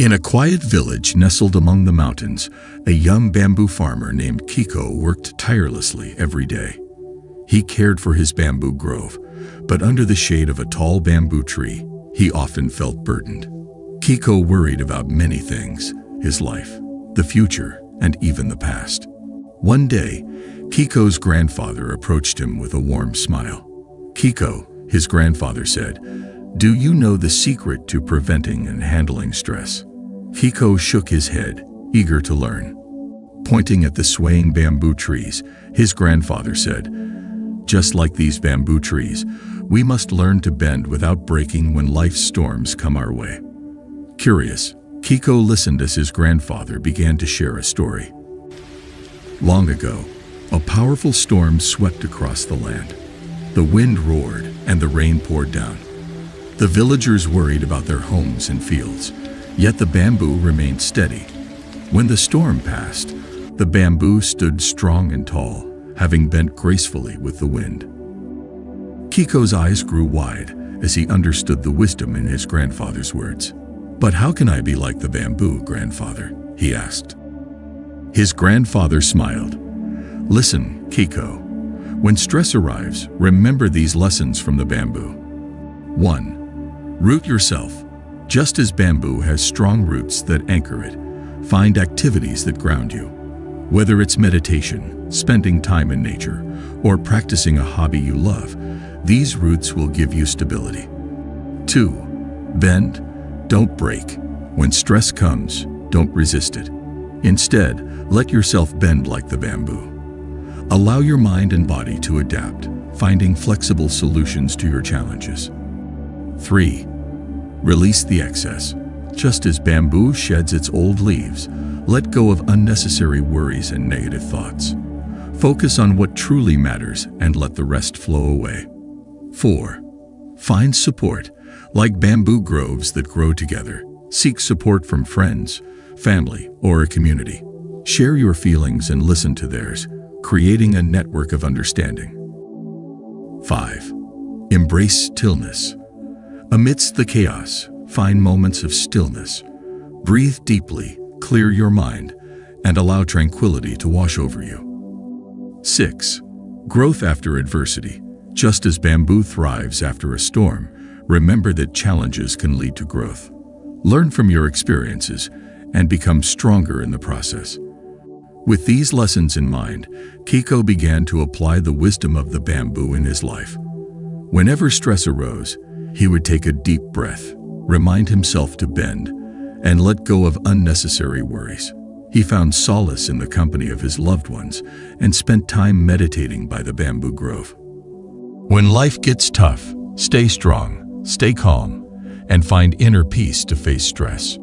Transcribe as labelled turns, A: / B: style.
A: In a quiet village nestled among the mountains, a young bamboo farmer named Kiko worked tirelessly every day. He cared for his bamboo grove, but under the shade of a tall bamboo tree, he often felt burdened. Kiko worried about many things, his life, the future, and even the past. One day, Kiko's grandfather approached him with a warm smile. Kiko, his grandfather said, do you know the secret to preventing and handling stress? Kiko shook his head, eager to learn. Pointing at the swaying bamboo trees, his grandfather said, Just like these bamboo trees, we must learn to bend without breaking when life's storms come our way. Curious, Kiko listened as his grandfather began to share a story. Long ago, a powerful storm swept across the land. The wind roared and the rain poured down. The villagers worried about their homes and fields, Yet the bamboo remained steady. When the storm passed, the bamboo stood strong and tall, having bent gracefully with the wind. Kiko's eyes grew wide as he understood the wisdom in his grandfather's words. But how can I be like the bamboo, grandfather? he asked. His grandfather smiled. Listen, Kiko. When stress arrives, remember these lessons from the bamboo. 1. Root yourself just as bamboo has strong roots that anchor it, find activities that ground you. Whether it's meditation, spending time in nature, or practicing a hobby you love, these roots will give you stability. 2. Bend, don't break. When stress comes, don't resist it. Instead, let yourself bend like the bamboo. Allow your mind and body to adapt, finding flexible solutions to your challenges. 3. Release the excess. Just as bamboo sheds its old leaves, let go of unnecessary worries and negative thoughts. Focus on what truly matters and let the rest flow away. 4. Find support. Like bamboo groves that grow together, seek support from friends, family, or a community. Share your feelings and listen to theirs, creating a network of understanding. 5. Embrace stillness. Amidst the chaos, find moments of stillness. Breathe deeply, clear your mind, and allow tranquility to wash over you. 6. Growth after adversity. Just as bamboo thrives after a storm, remember that challenges can lead to growth. Learn from your experiences and become stronger in the process. With these lessons in mind, Kiko began to apply the wisdom of the bamboo in his life. Whenever stress arose, he would take a deep breath, remind himself to bend, and let go of unnecessary worries. He found solace in the company of his loved ones and spent time meditating by the bamboo grove. When life gets tough, stay strong, stay calm, and find inner peace to face stress.